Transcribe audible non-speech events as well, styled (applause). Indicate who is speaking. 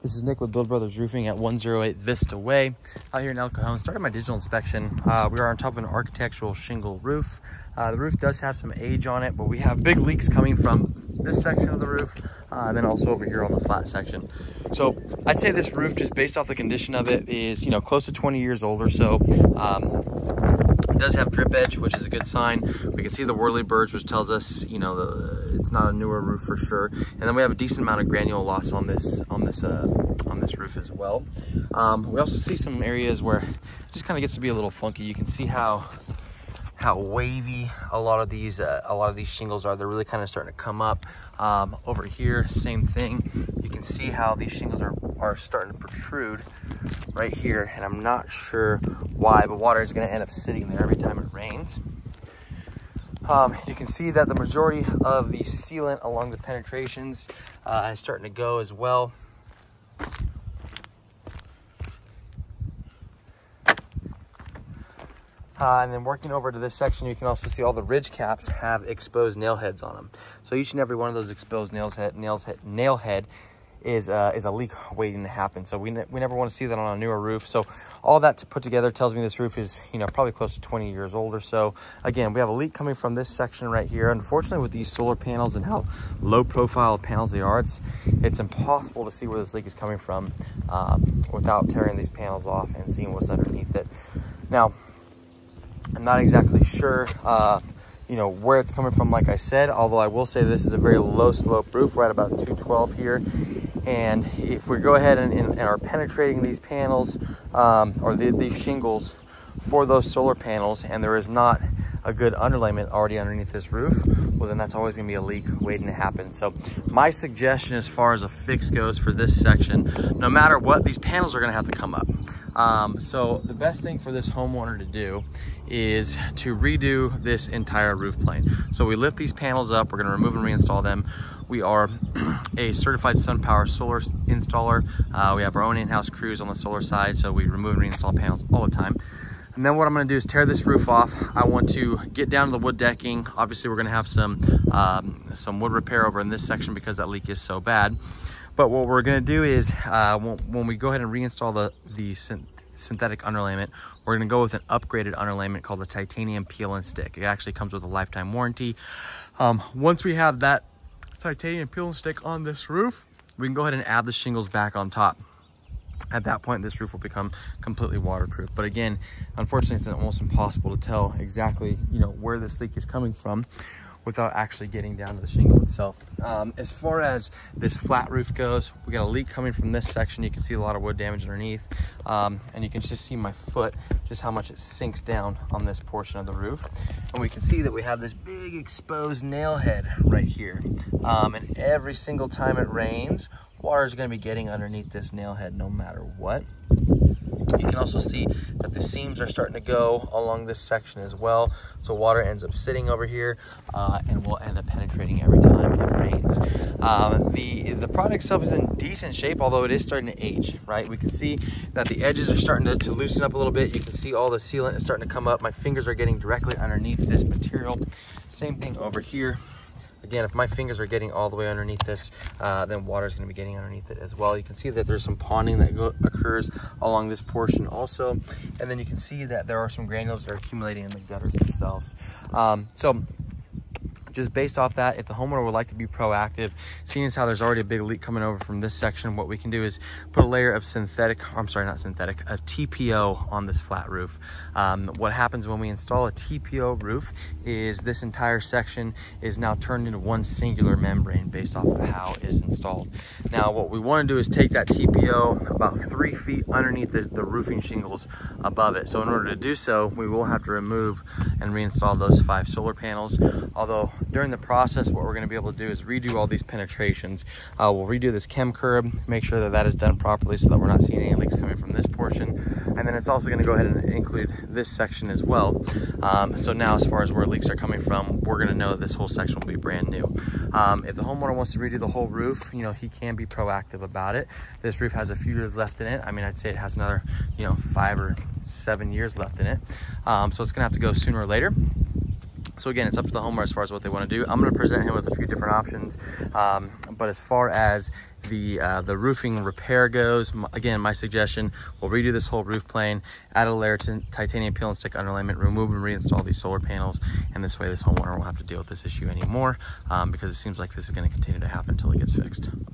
Speaker 1: This is Nick with Build Brothers Roofing at 108 Vista Way out here in El Cajon. Started my digital inspection. Uh, we are on top of an architectural shingle roof. Uh, the roof does have some age on it, but we have big leaks coming from this section of the roof, uh, and then also over here on the flat section. So I'd say this roof, just based off the condition of it, is you know close to 20 years old or so. Um, it does have drip edge, which is a good sign. We can see the whirlybirds, which tells us, you know, the, it's not a newer roof for sure. And then we have a decent amount of granule loss on this on this uh, on this roof as well. Um, we also see some areas where it just kind of gets to be a little funky. You can see how how wavy a lot of these uh, a lot of these shingles are. They're really kind of starting to come up. Um, over here, same thing. You can see how these shingles are, are starting to protrude right here. And I'm not sure why, but water is gonna end up sitting there every time it rains. Um, you can see that the majority of the sealant along the penetrations uh, is starting to go as well. Uh, and then working over to this section, you can also see all the ridge caps have exposed nail heads on them. So each and every one of those exposed nails head, nails head, nail head is uh, is a leak waiting to happen. So we, ne we never want to see that on a newer roof. So all that to put together tells me this roof is, you know, probably close to 20 years old or so. Again, we have a leak coming from this section right here. Unfortunately, with these solar panels and how low profile panels they are, it's, it's impossible to see where this leak is coming from uh, without tearing these panels off and seeing what's underneath it. Now, I'm not exactly sure, uh, you know, where it's coming from, like I said, although I will say this is a very low slope roof. We're at about 212 here. And if we go ahead and, and are penetrating these panels um, or the, these shingles for those solar panels and there is not a good underlayment already underneath this roof, well then that's always gonna be a leak waiting to happen. So my suggestion as far as a fix goes for this section, no matter what, these panels are gonna have to come up. Um, so the best thing for this homeowner to do is to redo this entire roof plane. So we lift these panels up, we're gonna remove and reinstall them. We are (clears throat) a certified SunPower solar installer. Uh, we have our own in-house crews on the solar side, so we remove and reinstall panels all the time. And then what I'm gonna do is tear this roof off. I want to get down to the wood decking. Obviously, we're gonna have some, um, some wood repair over in this section because that leak is so bad. But what we're gonna do is, uh, when, we go ahead and reinstall the, the synthetic underlayment, we're gonna go with an upgraded underlayment called the titanium peel and stick. It actually comes with a lifetime warranty. Um, once we have that titanium peel and stick on this roof, we can go ahead and add the shingles back on top. At that point, this roof will become completely waterproof. But again, unfortunately, it's almost impossible to tell exactly, you know, where this leak is coming from without actually getting down to the shingle itself. Um, as far as this flat roof goes, we got a leak coming from this section. You can see a lot of wood damage underneath. Um, and you can just see my foot, just how much it sinks down on this portion of the roof. And we can see that we have this big exposed nail head right here. Um, and every single time it rains, water is gonna be getting underneath this nail head no matter what. You can also see that the seams are starting to go along this section as well. So water ends up sitting over here uh, and will end up penetrating every time it rains. Um, the, the product itself is in decent shape, although it is starting to age, right? We can see that the edges are starting to, to loosen up a little bit. You can see all the sealant is starting to come up. My fingers are getting directly underneath this material. Same thing over here. Again, if my fingers are getting all the way underneath this, uh, then water is going to be getting underneath it as well. You can see that there's some ponding that occurs along this portion also. And then you can see that there are some granules that are accumulating in the gutters themselves. Um, so just based off that, if the homeowner would like to be proactive, seeing as how there's already a big leak coming over from this section, what we can do is put a layer of synthetic, I'm sorry, not synthetic, a TPO on this flat roof. Um, what happens when we install a TPO roof is this entire section is now turned into one singular membrane based off of how it is installed. Now, what we want to do is take that TPO about three feet underneath the, the roofing shingles above it. So in order to do so, we will have to remove and reinstall those five solar panels. Although during the process, what we're gonna be able to do is redo all these penetrations. Uh, we'll redo this chem curb, make sure that that is done properly so that we're not seeing any leaks coming from this portion. And then it's also gonna go ahead and include this section as well. Um, so now as far as where leaks are coming from, we're gonna know this whole section will be brand new. Um, if the homeowner wants to redo the whole roof, you know, he can be proactive about it. This roof has a few years left in it. I mean, I'd say it has another, you know, five or seven years left in it. Um, so it's gonna have to go sooner or later. So again, it's up to the homeowner as far as what they want to do. I'm going to present him with a few different options. Um, but as far as the uh, the roofing repair goes, again, my suggestion, we'll redo this whole roof plane, add a layer of titanium peel and stick underlayment, remove and reinstall these solar panels, and this way this homeowner won't have to deal with this issue anymore um, because it seems like this is gonna continue to happen until it gets fixed.